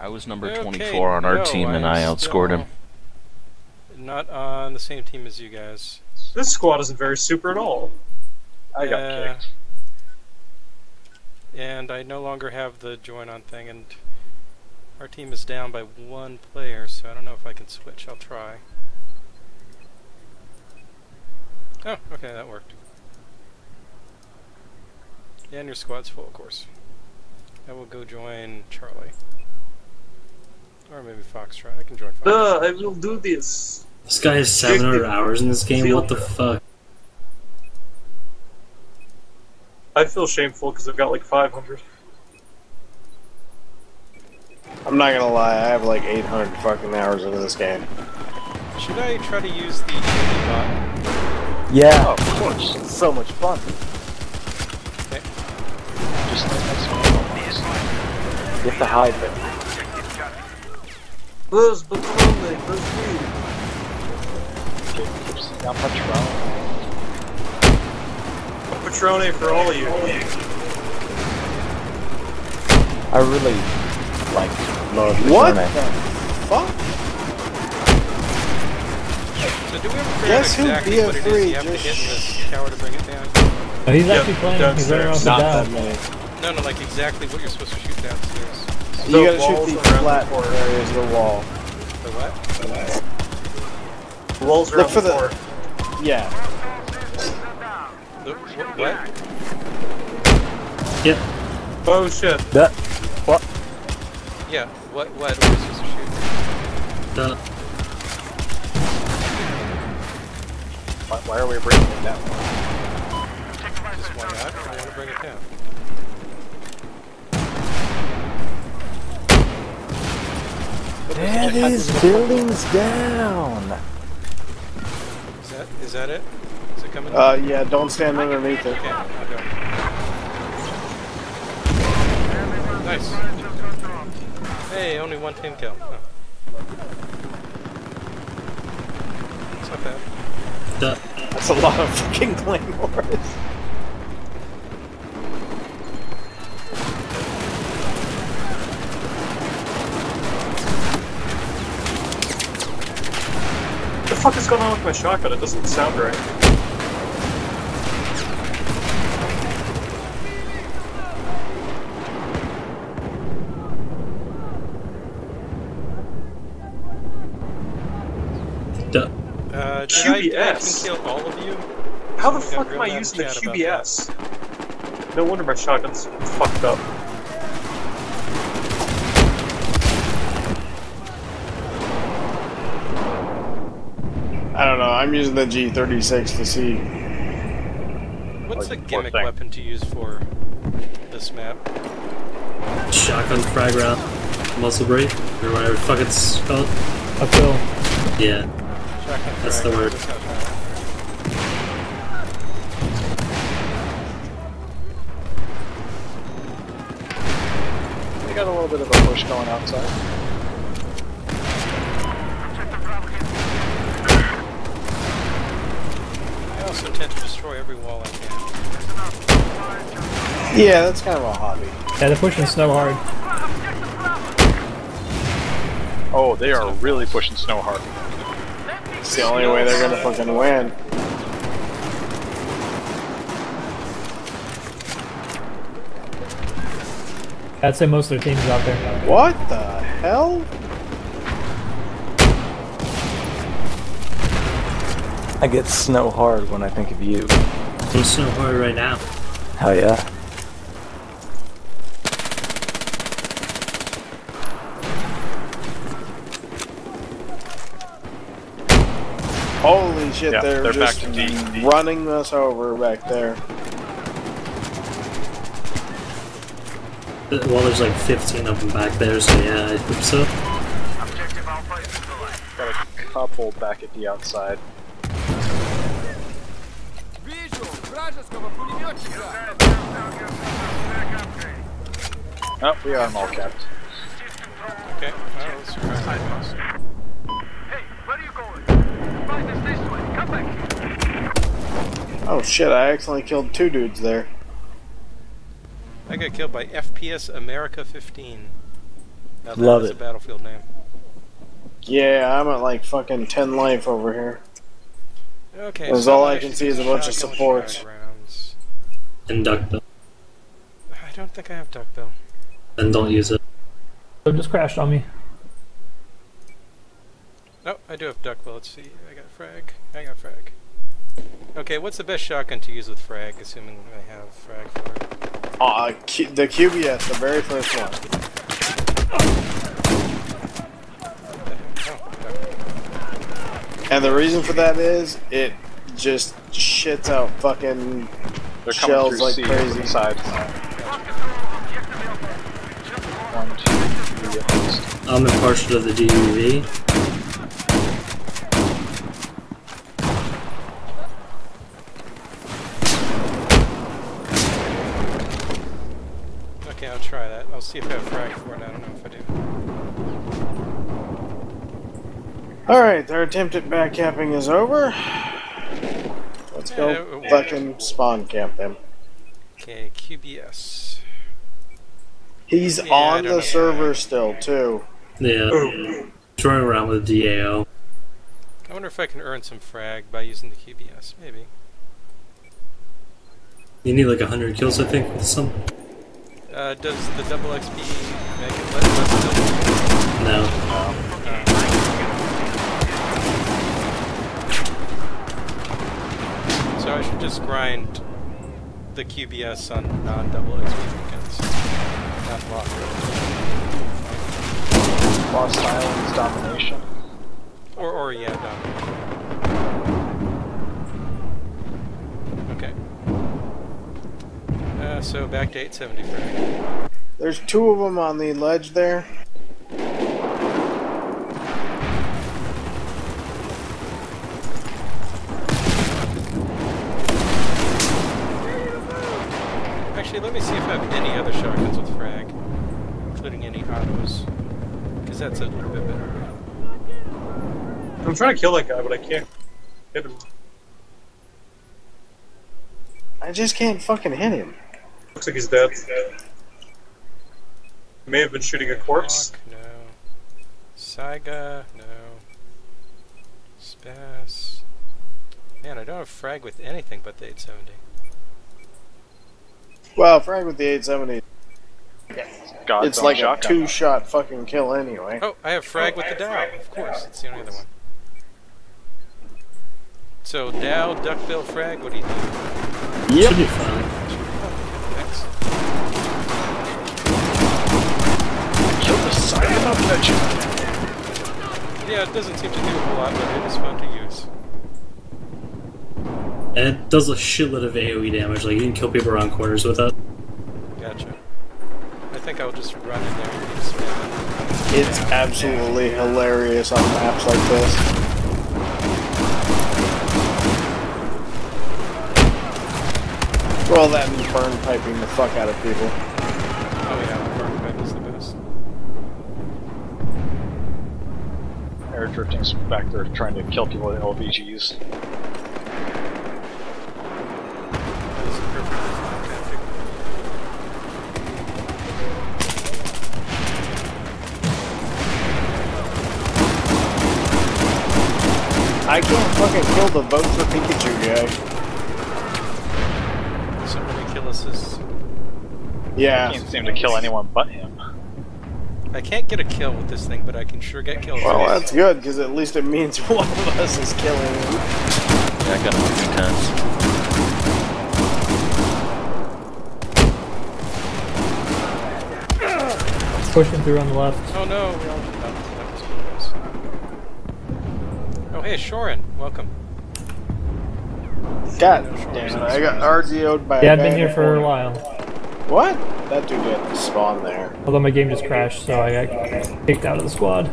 I was number Okay, 24 on our no, team, and I'm I outscored him. Not on the same team as you guys. This squad isn't very super at all. I got Yeah. kicked. And I no longer have the join on thing, and our team is down by one player, so I don't know if I can switch. I'll try. Oh, okay, that worked. Yeah, and your squad's full, of course. I will go join Charlie. Or maybe Foxtrot. I can join Foxtrot. Duh, I will do this. This guy has 700 hours in this game. What the fuck? I feel shameful because I've got like 500. I'm not gonna lie, I have like 800 fucking hours into this game. Should I try to use the bot? Yeah, Oh, of course. it's so much fun. Okay. Just You have to hide them. Buzz, Batrone, Buzz keeps down Patron. Patrone for all of you. I really like love What Patrone. the fuck? So do we ever Guess who out exactly what it is BF3 you have to hit in tower to bring it down? Oh, he's Yep, actually playing. He's running off the Not dial. No, no, like exactly what you're supposed to shoot downstairs. You The gotta shoot walls these flat the areas of the wall. The what? The walls Look for the the- Yeah. The, wh- what? Yep. Oh shit. That, what? Yeah, what? What? What are supposed to shoot? The, Why, why are we bringing it down? Just why not? I want to bring it down. Tear these buildings down. Is that? Is that it? Is it coming? Uh, yeah, don't stand underneath it. okay, I'll go. Nice. Hey, only one team kill. Oh. It's not bad. the, That's a lot of fucking claymores. Fuck is going on with my shotgun? It doesn't sound right. the, Uh, did I, I QBS. all of you? How the fuck am I using the QBS? No wonder my shotgun's fucked up. I don't know, I'm using the G36 to see. What's the gimmick thing. weapon to use for this map? shotgun frag round, muzzle brake, or whatever the fuck it's called. I feel. Yeah. Shotgun That's frag. the word. That's how it's called. They got a little bit of a push going outside. Also intend to destroy every wall I can. Yeah, that's kind of a hobby. Yeah, they're pushing snow hard. Oh, they are really pushing snow hard. It's the only way they're gonna fucking win. I'd say most of their teams out there. What the hell? I get snow hard when I think of you. I'm snow hard right now. Hell yeah. Holy shit, Yeah, they're, they're back just to D. running us over back there. Well, there's like 15 of them back there, so yeah, I hope so. Got a couple back at the outside. Oh, we are all capped. Okay, well, let's try this. Oh shit, I accidentally killed two dudes there. I got killed by FPS America 15. Now that Love is it. a battlefield name. Yeah, I'm at like fucking 10 life over here. Okay. That's so all I can see is a bunch of shotgun with supports. frag rounds. And duckbill. I don't think I have duckbill. Then don't use it. So it just crashed on me. Oh, I do have duckbill. Let's see. I got frag. I got frag. Okay, what's the best shotgun to use with frag, assuming I have frag for it? Uh, Q- the QBS, the very first one. Oh, duckbill. And the reason for that is it just shits out fucking They're Shells like C crazy. from the side. One, two, three at least. I'm impartial to the DUV. Okay, I'll try that. I'll see if I have frag for it. I don't know if I do. Alright, their attempt at backcapping is over. Let's go Yeah, fucking spawn camp them. Okay, QBS. He's Yeah, on don't know. the server still, too. Yeah. Throwing around with DAO. I wonder if I can earn some frag by using the QBS. Maybe. You need like 100 kills, I think, with some. Uh, does the double XP make it less, less difficult? No. So I should just grind the QBS on non-double XP weekends. Not block Lost Islands domination. Or, or yeah, done. Okay. Uh, so back to 870 frag. There's two of them on the ledge there. Actually, let me see if I have any other shotguns with frag, including any autos, because that's a little bit better. I'm trying to kill that guy, but I can't hit him. I just can't fucking hit him. Looks like he's dead. May have been shooting a corpse. Hawk, no. Saiga, no. SPAS. Man, I don't have frag with anything but the 870. Well, Frank with the 870, God's it's own like a two shot fucking kill anyway. Oh, I have frag with the DAO. Of course, it's the only other one. So DAO, duckbill, frag. What do you think? Should be fine. Kill the Simon of Legend. Yeah, it doesn't seem to do a whole lot, but it is fun to use. And it does a shitload of AoE damage. Like, you can kill people around corners with it. Gotcha. I think I'll just run in there and just spam it. It's absolutely hilarious on maps like this. Well, that and burn piping the fuck out of people. Oh yeah, burn pipe is the best. Air drifting's back there trying to kill people with LVGs. That is a perfectly fine tactic. I can't fucking kill the vote for Pikachu guy. Somebody many kill assists. Yeah. Can't seem to kill anyone but him. I can't get a kill with this thing, but I can sure get killed. Well, that's good, because at least it means one of us is killing him. Yeah, I got him a few times. Pushing through on the left. Oh no, we all that, that was pretty close. Oh hey, Shorin, welcome. God damn it, I got RGO'd by Yeah, I've been here for a while. What? That dude didn't spawn there. Although my game just crashed, so I got kicked out of the squad.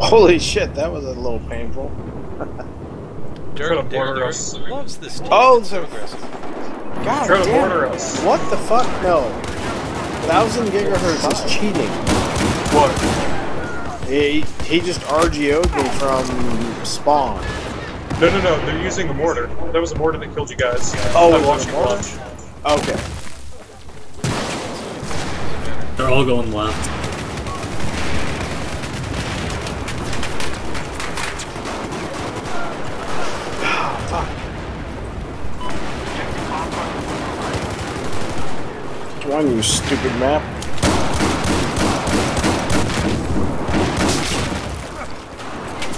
Holy shit, that was a little painful. Try to Dirk, border Derek us. loves this oh, team. Oh, so the- aggressive. God Try damn border it. What the fuck? No. Thousand gigahertz is cheating. What? He, he just RGO'd me from spawn. No, no, no. They're using a mortar. That was a mortar that killed you guys. Oh, I'm it was watching a mortar? launch. Okay. They're all going left. Come on, you stupid map.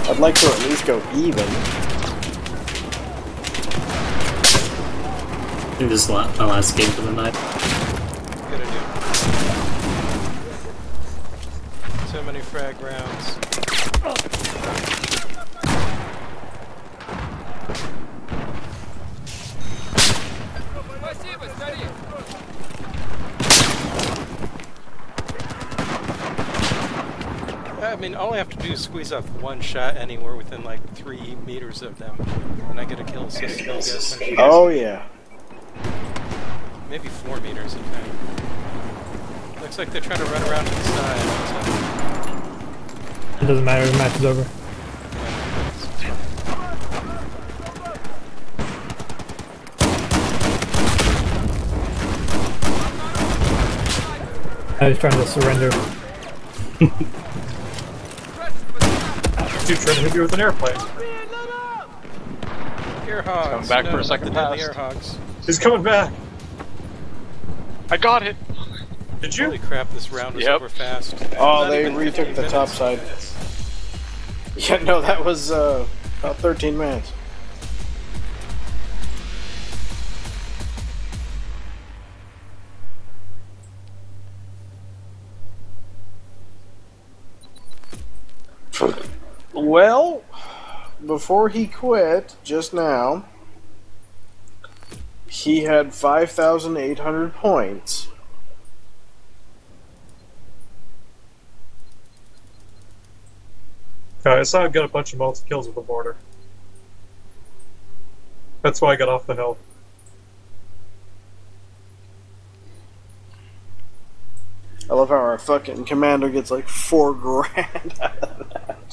I'd like to at least go even. I think this is la- my last game for the night. Good idea. So many frag rounds. I mean, all I have to do is squeeze off one shot anywhere within like three meters of them, and I get a kill assist. I guess. Oh, yeah. Maybe four meters, in fact. Looks like they're trying to run around to the side. It doesn't matter. The match is over. I was trying to surrender. Dude, trying to hit you with an airplane. Air hogs. Coming back for a second the pass. air hogs. He's coming back. I got it! Did you? Holy crap! This round was Yep. over fast. Oh, they retook 15 the top side. Yeah, no, that was uh, about 13 minutes. Well, before he quit just now, he had 5,800 points. Uh, I saw I got a bunch of multi kills with the border. That's why I got off the hill. I love how our fucking commander gets like four grand out of that.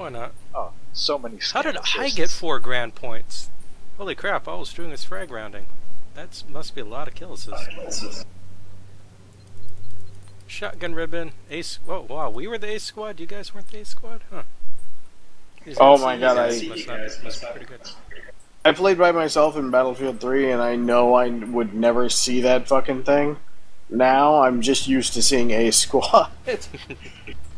Why not? Oh, so many How did scam I get four grand points? Holy crap! All I was doing was frag rounding. That must be a lot of kills. Shotgun ribbon, ace. Whoa, wow! We were the ace squad. You guys weren't the ace squad, huh? These Oh my God, I- must not must pretty good. I played by myself in Battlefield 3 and I know I would never see that fucking thing. Now I'm just used to seeing a squad.